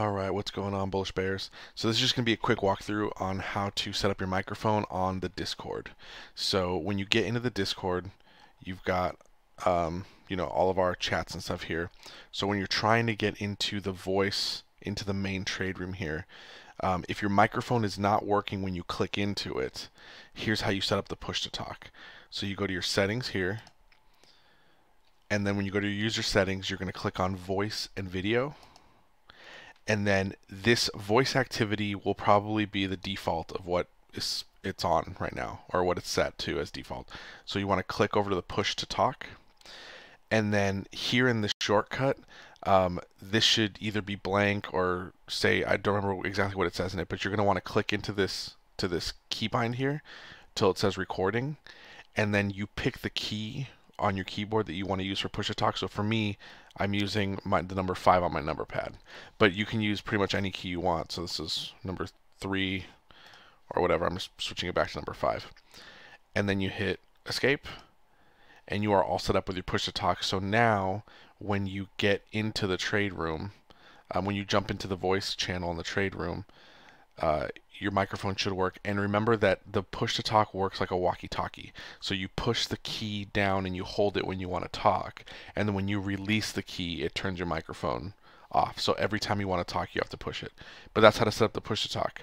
Alright, what's going on Bullish Bears? So this is just going to be a quick walkthrough on how to set up your microphone on the Discord. So when you get into the Discord, you've got um, you know all of our chats and stuff here. So when you're trying to get into the voice, into the main trade room here, um, if your microphone is not working when you click into it, here's how you set up the push to talk. So you go to your settings here, and then when you go to your user settings, you're going to click on voice and video and then this voice activity will probably be the default of what is it's on right now or what it's set to as default. So you want to click over to the push to talk and then here in the shortcut um, this should either be blank or say I don't remember exactly what it says in it but you're going to want to click into this to this keybind here till it says recording and then you pick the key on your keyboard that you want to use for push to talk. So for me, I'm using my, the number five on my number pad, but you can use pretty much any key you want. So this is number three or whatever. I'm switching it back to number five. And then you hit escape and you are all set up with your push to talk. So now when you get into the trade room, um, when you jump into the voice channel in the trade room, uh, your microphone should work. And remember that the push to talk works like a walkie talkie. So you push the key down and you hold it when you want to talk. And then when you release the key, it turns your microphone off. So every time you want to talk, you have to push it. But that's how to set up the push to talk.